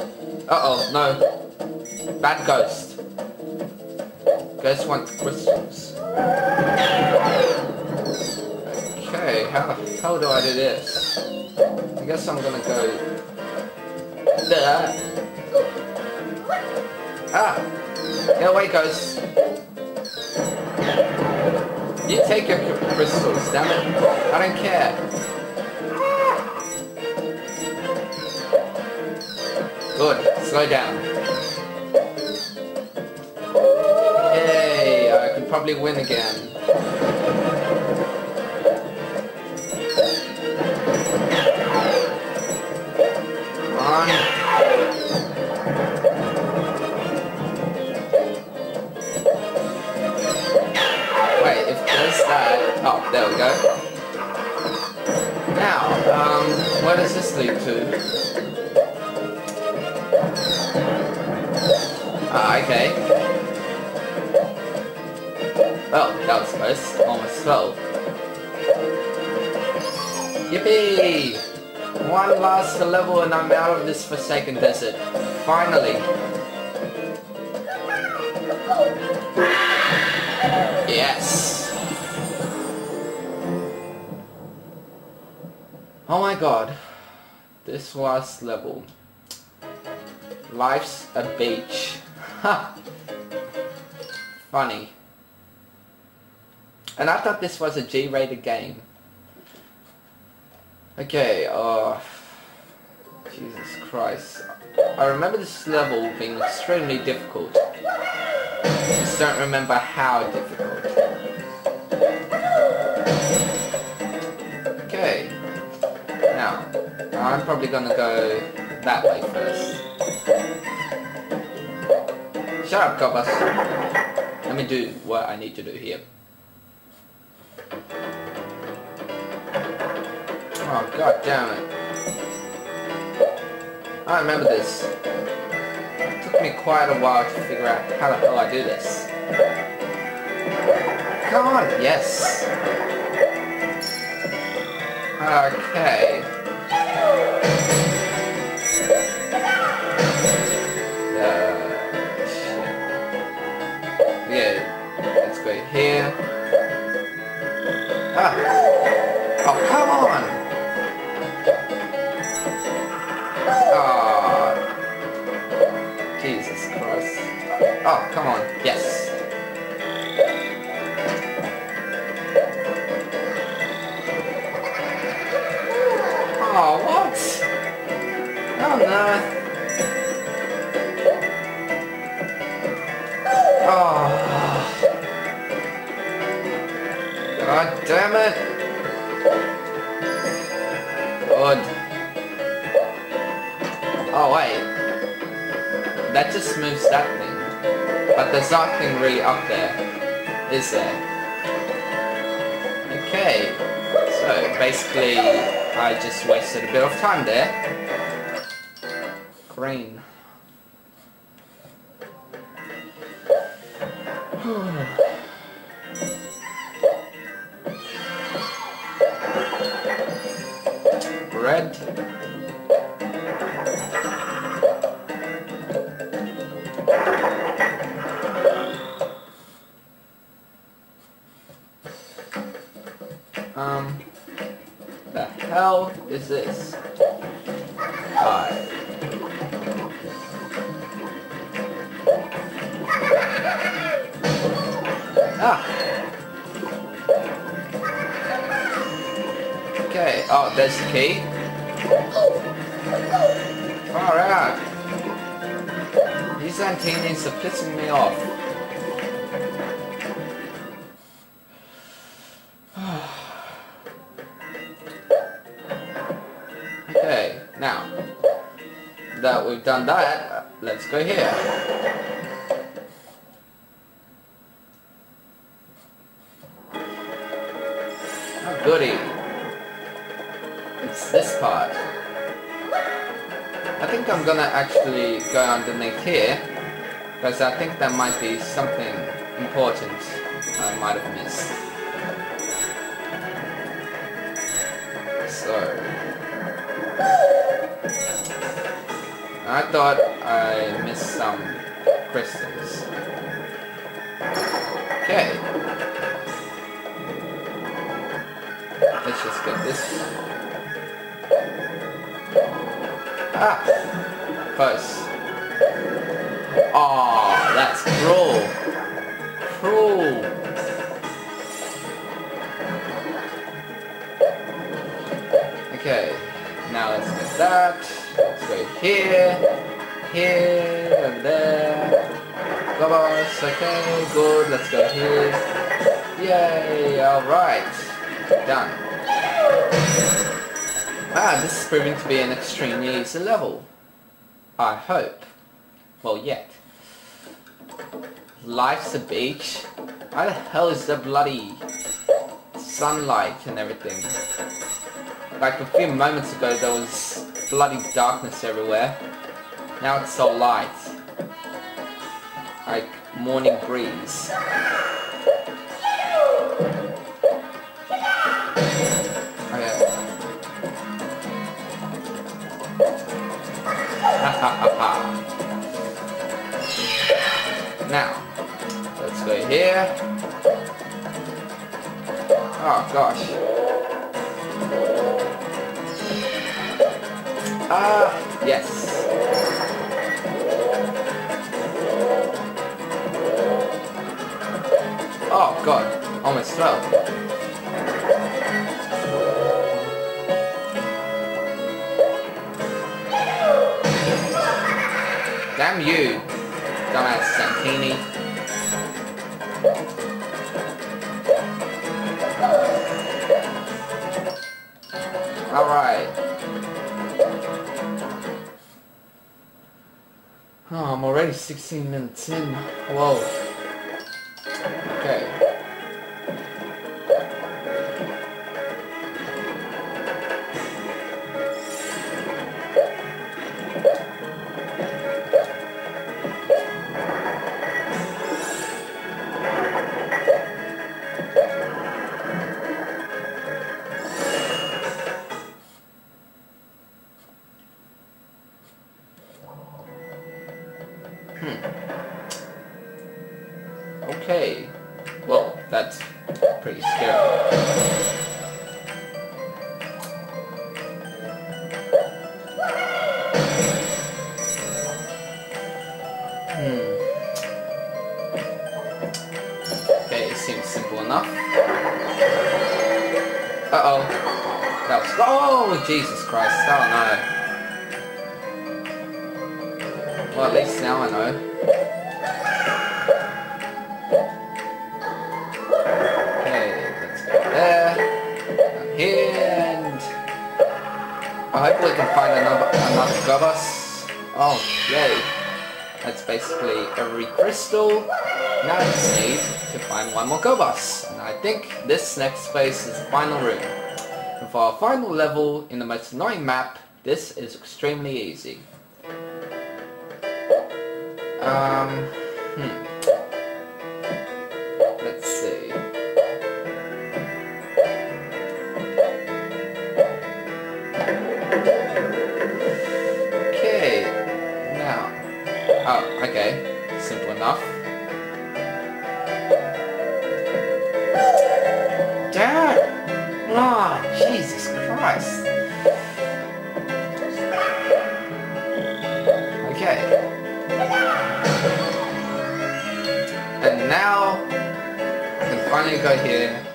Uh-oh, no. Bad ghost. Ghost wants crystals. Okay, how the hell do I do this? I guess I'm gonna go... There. Ah! Get away, ghost! You take your crystals, damn it. I don't care. Good. Slow down. Yay! I can probably win again. On. Wait, if that... Oh, there we go. Now, um, where does this lead to? Ah, okay. Well, that was close. Almost fell. Yippee! One last level and I'm out of this forsaken desert. Finally. Yes! Oh my god. This last level. Life's a beach. Ha! Funny. And I thought this was a G-rated game. Okay, uh... Jesus Christ. I remember this level being extremely difficult. I just don't remember how difficult. Okay. Now, I'm probably gonna go that way first. Shut up, Copas. Let me do what I need to do here. Oh, god damn it. I remember this. It took me quite a while to figure out how the hell I do this. Come on, yes. Okay. Here. Ah! Oh, come on! Oh, Jesus Christ. Oh, come on. Yes. Good. Oh wait. That just moves that thing. But there's nothing really up there. Is there? Okay. So basically I just wasted a bit of time there. Green. Um, the hell is this? Ah! Okay, oh, there's the key. Out. These antennas are pissing me off. okay, now that we've done that, let's go here. Oh, goody. It's this part. I think I'm gonna actually go underneath here because I think there might be something important I might have missed. So... I thought I missed some crystals. Okay. Let's just get this. Close. Aw, that's cruel. Cruel. Okay, now let's get that. Let's go here, here, and there. Gobbos, okay, good, let's go here. Yay, alright. Done. Ah, this is proving to be an extremely easy level. I hope. Well, yet. Life's a beach. Why the hell is the bloody sunlight and everything? Like a few moments ago there was bloody darkness everywhere. Now it's so light. Like morning breeze. now, let's go here. Oh gosh. Ah, yes. Oh god, almost fell. Damn you, dumbass Dantini. Alright. Oh, I'm already 16 minutes in. Whoa. Okay. Well, that's pretty scary. Hmm. Okay, it seems simple enough. Uh-oh. That was... Oh, Jesus Christ. Oh, no. Well, at least now I know. I hope we can find another, another Gobbos. Oh, yay. That's basically every crystal. Now I need to find one more Gobbos. And I think this next space is the final room. And for our final level in the most annoying map, this is extremely easy. Um, hmm. Let's see. Enough. Dad! Oh, Jesus Christ. Okay. And now, I can finally go here